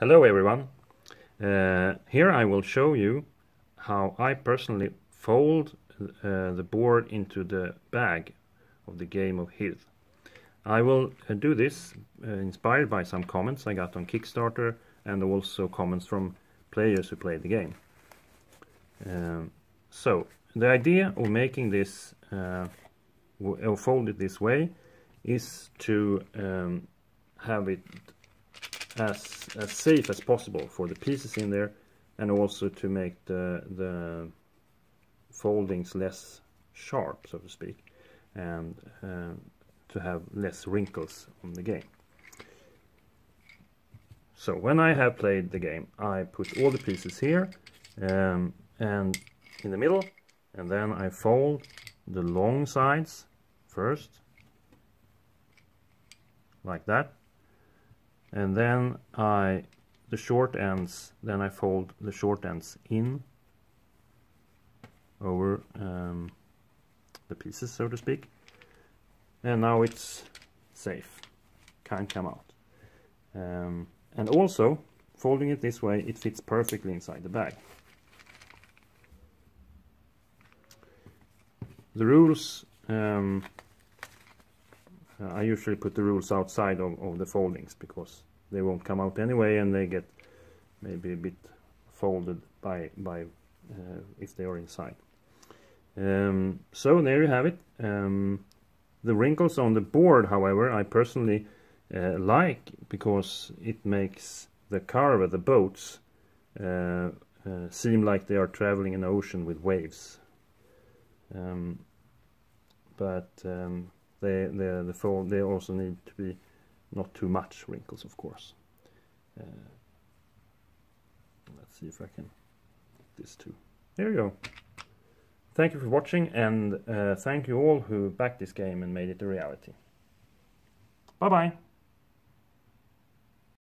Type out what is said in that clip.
Hello everyone. Uh, here I will show you how I personally fold uh, the board into the bag of the game of HIRÞ. I will uh, do this uh, inspired by some comments I got on Kickstarter and also comments from players who played the game. Um, so the idea of making this uh, or fold it this way is to um, have it as, as safe as possible for the pieces in there and also to make the, the foldings less sharp, so to speak, and uh, to have less wrinkles on the game. So when I have played the game, I put all the pieces here um, and in the middle, and then I fold the long sides first, like that, and then I the short ends then I fold the short ends in over um, the pieces so to speak. And now it's safe. Can't come out. Um, and also folding it this way it fits perfectly inside the bag. The rules um, uh, I usually put the rules outside of, of the foldings because they won't come out anyway and they get maybe a bit folded by by uh, if they are inside. Um, so there you have it. Um, the wrinkles on the board, however, I personally uh, like because it makes the carve, the boats, uh, uh, seem like they are traveling in an ocean with waves. Um, but um, they the fold they also need to be not too much wrinkles of course. Uh, let's see if I can this too. There you go. Thank you for watching and uh, thank you all who backed this game and made it a reality. Bye bye